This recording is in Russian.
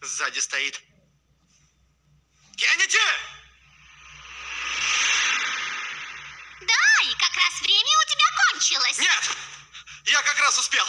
Сзади стоит. Кеннеди! Да, и как раз время у тебя кончилось. Нет! Я как раз успел.